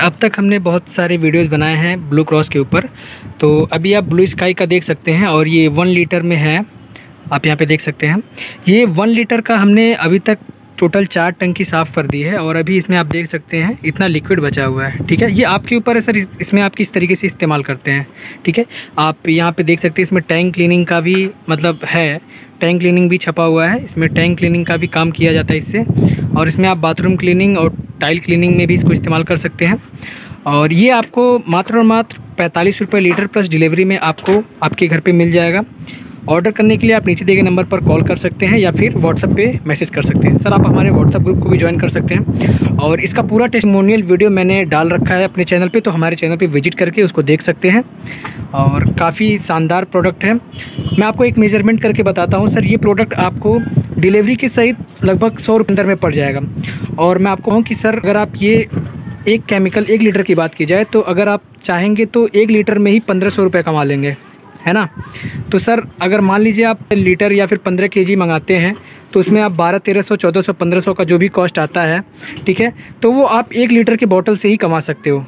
अब तक हमने बहुत सारे वीडियोस बनाए हैं ब्लू क्रॉस के ऊपर। तो अभी आप ब्लू स्काई का देख सकते हैं और ये वन लीटर में है। आप यहाँ पे देख सकते हैं। ये वन लीटर का हमने अभी तक टोटल चार टंकी साफ़ कर दी है और अभी इसमें आप देख सकते हैं, इतना लिक्विड बचा हुआ है, ठीक है? ये आपके ऊपर है सर इसमें आप किस तरीके से इस्तेमाल करते हैं, ठीक है? आप यहाँ पे देख सकते हैं, इसमें टैंक क्लीनिंग का भी मतलब है। टैंक क्लीनिंग भी छपा हुआ है। इसमें टैंक क्लीनिंग का भी काम किया जाता है इससे। और इसमें आप बाथरूम क्लीनिंग और टाइल क्लीनिंग में भी इसको इस्तेमाल कर सकते हैं। और ये आपको मात्र और मात्र पैंतालीस रुपये लीटर प्लस डिलीवरी में आपको आपके घर पे मिल जाएगा। ऑर्डर करने के लिए आप नीचे दिए गए नंबर पर कॉल कर सकते हैं या फिर व्हाट्सअप पे मैसेज कर सकते हैं। सर, आप हमारे व्हाट्सअप ग्रुप को भी ज्वाइन कर सकते हैं। और इसका पूरा टेस्टमोनियल वीडियो मैंने डाल रखा है अपने चैनल पे तो हमारे चैनल पे विज़िट करके उसको देख सकते हैं। और काफ़ी शानदार प्रोडक्ट है। मैं आपको एक मेज़रमेंट करके बताता हूँ। सर, ये प्रोडक्ट आपको डिलीवरी के सहित लगभग सौ रुपये अंदर में पड़ जाएगा। और मैं आपको कहूँ कि सर, अगर आप ये एक केमिकल एक लीटर की बात की जाए तो अगर आप चाहेंगे तो एक लीटर में ही पंद्रह सौ रुपये कमा लेंगे। है ना? तो सर, अगर मान लीजिए आप लीटर या फिर पंद्रह के मंगाते हैं तो उसमें आप बारह, तेरह सौ, चौदह सौ, पंद्रह सौ का जो भी कॉस्ट आता है, ठीक है तो वो आप एक लीटर के बॉटल से ही कमा सकते हो,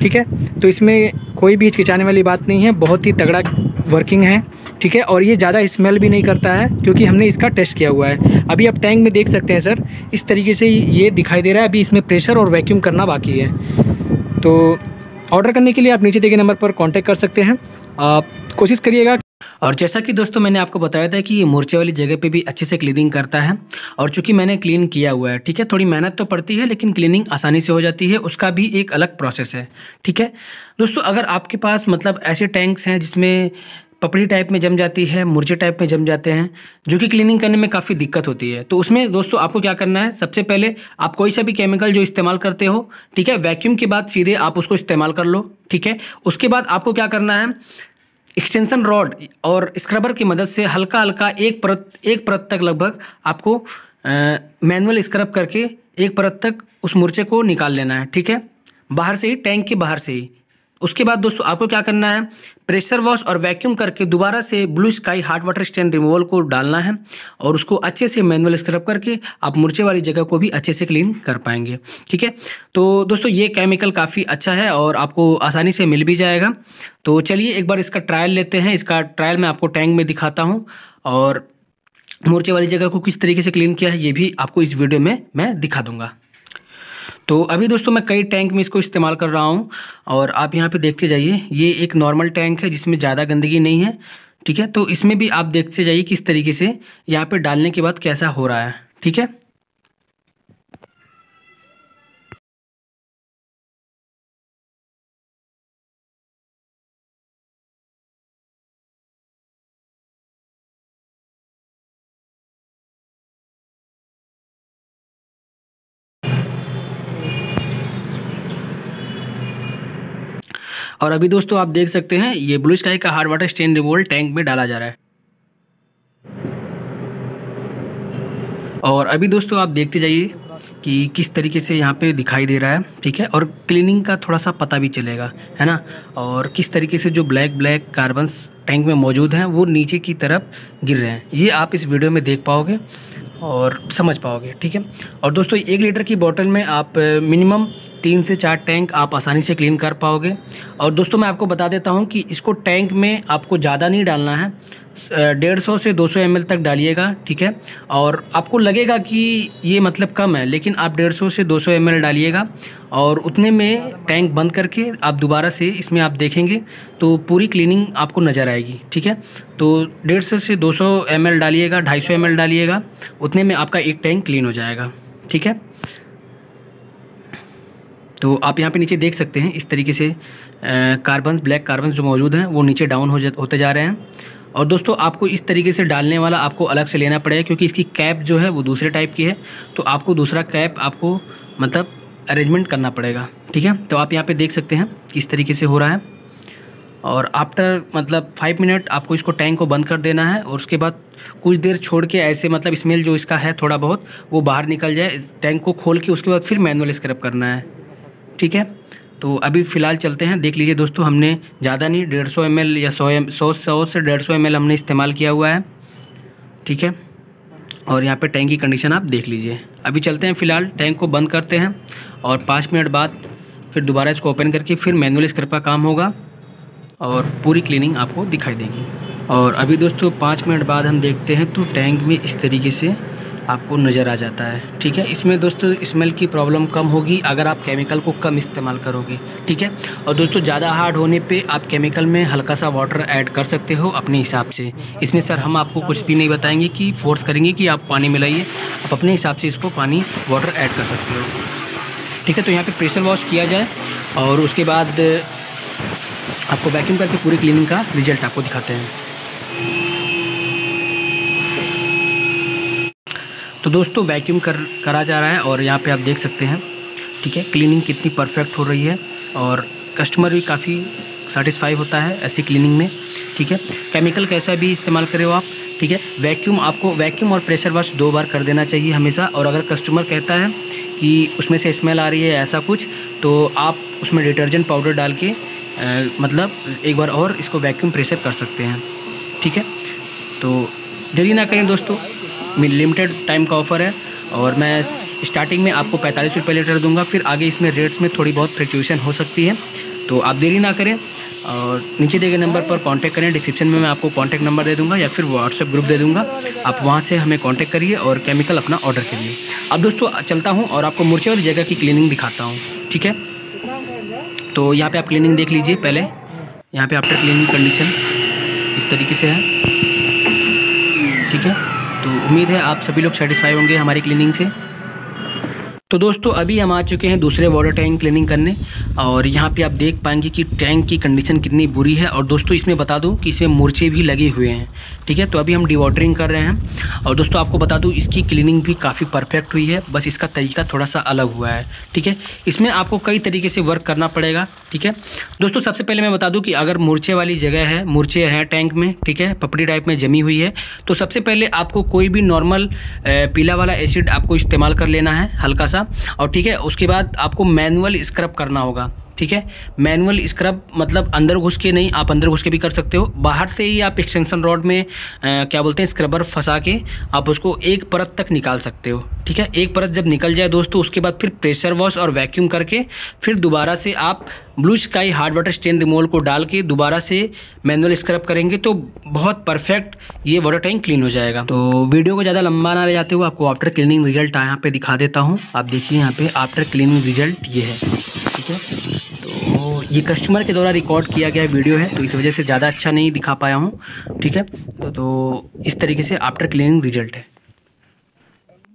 ठीक है? तो इसमें कोई भी हिचकिचाने वाली बात नहीं है, बहुत ही तगड़ा वर्किंग है, ठीक है? और ये ज़्यादा स्मेल भी नहीं करता है, क्योंकि हमने इसका टेस्ट किया हुआ है। अभी आप टैंक में देख सकते हैं, सर, इस तरीके से ये दिखाई दे रहा है, अभी इसमें प्रेशर और वैक्यूम करना बाकी है। तो ऑर्डर करने के लिए आप नीचे दिए नंबर पर कॉन्टैक्ट कर सकते हैं। कोशिश करिएगा और जैसा कि दोस्तों मैंने आपको बताया था कि ये मोर्चे वाली जगह पे भी अच्छे से क्लीनिंग करता है और चूँकि मैंने क्लीन किया हुआ है, ठीक है? थोड़ी मेहनत तो पड़ती है, लेकिन क्लीनिंग आसानी से हो जाती है। उसका भी एक अलग प्रोसेस है, ठीक है? दोस्तों, अगर आपके पास मतलब ऐसे टैंक्स हैं जिसमें पपड़ी टाइप में जम जाती है मुर्चे टाइप में जम जाते हैं, जो कि क्लीनिंग करने में काफ़ी दिक्कत होती है। तो उसमें दोस्तों आपको क्या करना है, सबसे पहले आप कोई सा भी केमिकल जो इस्तेमाल करते हो, ठीक है वैक्यूम के बाद सीधे आप उसको इस्तेमाल कर लो, ठीक है। उसके बाद आपको क्या करना है एक्सटेंशन रॉड और स्क्रबर की मदद से हल्का हल्का एक परत एक परत तक लगभग आपको मैनुअल स्क्रब करके एक परत तक उस मुर्चे को निकाल लेना है, ठीक है। बाहर से ही टैंक के बाहर से ही। उसके बाद दोस्तों, आपको क्या करना है? प्रेशर वॉश और वैक्यूम करके दोबारा से blue sky hard water stain removal को डालना है और उसको अच्छे से मैनुअल स्क्रब करके आप मुर्चे वाली जगह को भी अच्छे से क्लीन कर पाएँगे। ठीक है? तो दोस्तों, ये केमिकल काफ़ी अच्छा है और आपको आसानी से मिल भी जाएगा। तो चलिए, एक बार इसका ट्रायल लेते हैं। इसका ट्रायल मैं आपको टैंक में दिखाता हूँ और मोर्चे वाली जगह को किस तरीके से क्लीन किया है, ये भी आपको इस वीडियो में मैं दिखा दूँगा। तो अभी दोस्तों मैं कई टैंक में इसको इस्तेमाल कर रहा हूँ और आप यहाँ पे देखते जाइए, ये एक नॉर्मल टैंक है जिसमें ज़्यादा गंदगी नहीं है, ठीक है? तो इसमें भी आप देखते जाइए किस तरीके से यहाँ पे डालने के बाद कैसा हो रहा है, ठीक है? और अभी दोस्तों आप देख सकते हैं, ये ब्लू स्काई का हार्ड वाटर स्टेन रिवोल्ट टैंक में डाला जा रहा है। और अभी दोस्तों आप देखते जाइए कि किस तरीके से यहाँ पे दिखाई दे रहा है, ठीक है? और क्लीनिंग का थोड़ा सा पता भी चलेगा, है ना? और किस तरीके से जो ब्लैक ब्लैक कार्बन्स टैंक में मौजूद हैं, वो नीचे की तरफ़ गिर रहे हैं। ये आप इस वीडियो में देख पाओगे और समझ पाओगे, ठीक है? और दोस्तों, एक लीटर की बोतल में आप मिनिमम तीन से चार टैंक आप आसानी से क्लीन कर पाओगे। और दोस्तों, मैं आपको बता देता हूँ कि इसको टैंक में आपको ज़्यादा नहीं डालना है। डेढ़ सौ से दो सौ एम तक डालिएगा, ठीक है? और आपको लगेगा कि ये मतलब कम है, लेकिन आप डेढ़ सौ से दो सौ एम डालिएगा और उतने में टैंक बंद करके आप दोबारा से इसमें आप देखेंगे तो पूरी क्लीनिंग आपको नज़र आएगी, ठीक है? तो डेढ़ सौ से दो सौ एम डालिएगा, ढाई सौ एम डालिएगा, उतने में आपका एक टैंक क्लीन हो जाएगा, ठीक है? तो आप यहाँ पे नीचे देख सकते हैं, इस तरीके से कार्बन ब्लैक कार्बन जो मौजूद हैं, वो नीचे डाउन हो जा, होते जा रहे हैं। और दोस्तों, आपको इस तरीके से डालने वाला आपको अलग से लेना पड़ेगा, क्योंकि इसकी कैप जो है वो दूसरे टाइप की है। तो आपको दूसरा कैप आपको मतलब अरेंजमेंट करना पड़ेगा, ठीक है? तो आप यहाँ पे देख सकते हैं किस तरीके से हो रहा है। और आफ्टर मतलब फाइव मिनट आपको इसको टैंक को बंद कर देना है, और उसके बाद कुछ देर छोड़ के ऐसे मतलब स्मेल जो इसका है थोड़ा बहुत, वो बाहर निकल जाए। टैंक को खोल के उसके बाद फिर मैनुअल स्क्रब करना है, ठीक है? तो अभी फ़िलहाल चलते हैं। देख लीजिए दोस्तों, हमने ज़्यादा नहीं, डेढ़ सौ एम या सौ एम, सौ सौ से डेढ़ सौ एम हमने इस्तेमाल किया हुआ है। ठीक है? और यहाँ पे टैंक की कंडीशन आप देख लीजिए। अभी चलते हैं फ़िलहाल, टैंक को बंद करते हैं और पाँच मिनट बाद फिर दोबारा इसको ओपन करके फिर मैनुअल स्क्रब का काम होगा और पूरी क्लीनिंग आपको दिखाई देगी। और अभी दोस्तों, पाँच मिनट बाद हम देखते हैं तो टैंक में इस तरीके से आपको नज़र आ जाता है, ठीक है? इसमें दोस्तों स्मेल की प्रॉब्लम कम होगी अगर आप केमिकल को कम इस्तेमाल करोगे, ठीक है? और दोस्तों, ज़्यादा हार्ड होने पे आप केमिकल में हल्का सा वाटर ऐड कर सकते हो अपने हिसाब से। इसमें सर हम आपको कुछ भी नहीं बताएँगे कि फोर्स करेंगे कि आप पानी मिलाइए। आप अपने हिसाब से इसको पानी वाटर ऐड कर सकते हो, ठीक है? तो यहाँ पर प्रेशर वॉश किया जाए और उसके बाद आपको वैक्यूम करके पूरी क्लीनिंग का रिज़ल्ट आपको दिखाते हैं। तो दोस्तों वैक्यूम कर करा जा रहा है और यहाँ पे आप देख सकते हैं ठीक है क्लीनिंग कितनी परफेक्ट हो रही है और कस्टमर भी काफ़ी सेटिस्फाई होता है ऐसी क्लीनिंग में ठीक है। केमिकल कैसा भी इस्तेमाल करे आप ठीक है। वैक्यूम आपको वैक्यूम और प्रेशर वॉश दो बार कर देना चाहिए हमेशा और अगर कस्टमर कहता है कि उसमें से स्मेल आ रही है ऐसा कुछ तो आप उसमें डिटर्जेंट पाउडर डाल के आ, मतलब एक बार और इसको वैक्यूम प्रेशर कर सकते हैं ठीक है। तो देरी ना करें दोस्तों। लिमिटेड टाइम का ऑफ़र है और मैं स्टार्टिंग में आपको पैंतालीस रुपये लीटर दूँगा, फिर आगे इसमें रेट्स में थोड़ी बहुत फ्लक्चुएशन हो सकती है। तो आप देरी ना करें और नीचे दिए गए नंबर पर कांटेक्ट करें डिस्क्रिप्शन में मैं आपको कांटेक्ट नंबर दे दूँगा या फिर व्हाट्सएप ग्रुप दे दूँगा। आप वहाँ से हमें कांटेक्ट करिए और केमिकल अपना ऑर्डर करिए अब दोस्तों, चलता हूँ और आपको मूर्चे वाली जगह की क्लीनिंग दिखाता हूँ, ठीक है? तो यहाँ पे आप क्लीनिंग देख लीजिए पहले। यहाँ पर आफ्टर क्लीनिंग कंडीशन इस तरीके से है। उम्मीद है आप सभी लोग सेटिस्फाई होंगे हमारी क्लिनिंग से। तो दोस्तों, अभी हम आ चुके हैं दूसरे वाटर टैंक क्लीनिंग करने और यहाँ पे आप देख पाएँगे कि टैंक की कंडीशन कितनी बुरी है। और दोस्तों, इसमें बता दूँ कि इसमें मूर्चे भी लगे हुए हैं, ठीक है? तो अभी हम डिवाटरिंग कर रहे हैं और दोस्तों, आपको बता दूँ, इसकी क्लीनिंग भी काफ़ी परफेक्ट हुई है। बस इसका तरीका थोड़ा सा अलग हुआ है, ठीक है? इसमें आपको कई तरीके से वर्क करना पड़ेगा, ठीक है? दोस्तों, सबसे पहले मैं बता दूँ कि अगर मूर्छे वाली जगह है मूर्छे हैं टैंक में, ठीक है? पपड़ी टाइप में जमी हुई है तो सबसे पहले आपको कोई भी नॉर्मल पीला वाला एसिड आपको इस्तेमाल कर लेना है हल्का सा और ठीक है उसके बाद आपको मैनुअल स्क्रब करना होगा। ठीक है? मैनुअल स्क्रब मतलब अंदर घुस के नहीं आप अंदर घुस के भी कर सकते हो। बाहर से ही आप एक्सटेंशन रॉड में आ, क्या बोलते हैं स्क्रबर फंसा के आप उसको एक परत तक निकाल सकते हो। ठीक है? एक परत जब निकल जाए दोस्तों उसके बाद फिर प्रेशर वॉश और वैक्यूम करके फिर दोबारा से आप blue sky hard water stain removal को डाल के दोबारा से मैनुअल स्क्रब करेंगे तो बहुत परफेक्ट ये वाटर टैंक क्लीन हो जाएगा। तो वीडियो को ज़्यादा लंबा ना ले जाते हुए आपको आफ्टर क्लीनिंग रिज़ल्ट यहाँ पे दिखा देता हूँ। आप देखिए यहाँ पे आफ्टर क्लीनिंग रिज़ल्ट ये है। ठीक है? ये कस्टमर के द्वारा रिकॉर्ड किया गया वीडियो है तो इस वजह से ज़्यादा अच्छा नहीं दिखा पाया हूँ ठीक है? तो, तो इस तरीके से आफ्टर क्लीनिंग रिज़ल्ट है।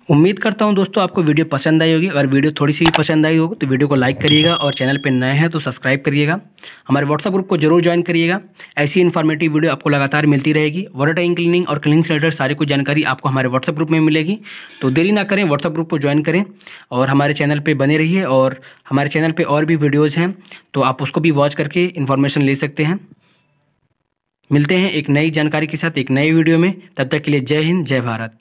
उम्मीद करता हूँ दोस्तों आपको वीडियो पसंद आई होगी। अगर वीडियो थोड़ी सी भी पसंद आई होगी तो वीडियो को लाइक करिएगा और चैनल पर नए हैं तो सब्सक्राइब करिएगा। हमारे व्हाट्सअप ग्रुप को ज़रूर ज्वाइन करिएगा। ऐसी इन्फॉर्मेटिव वीडियो आपको लगातार मिलती रहेगी। वाटर टैंक क्लीनिंग और क्लीनिंग से रिलेटेड सारी कुछ जानकारी आपको हमारे व्हाट्सअप ग्रुप में मिलेगी। तो देरी ना करें व्हाट्सअप ग्रुप को ज्वाइन करें और हमारे चैनल पर बने रहिए और हमारे चैनल पर और भी वीडियोज़ हैं तो आप उसको भी वॉच करके इन्फॉर्मेशन ले सकते हैं। मिलते हैं एक नई जानकारी के साथ, एक नए वीडियो में। तब तक के लिए जय हिंद, जय भारत।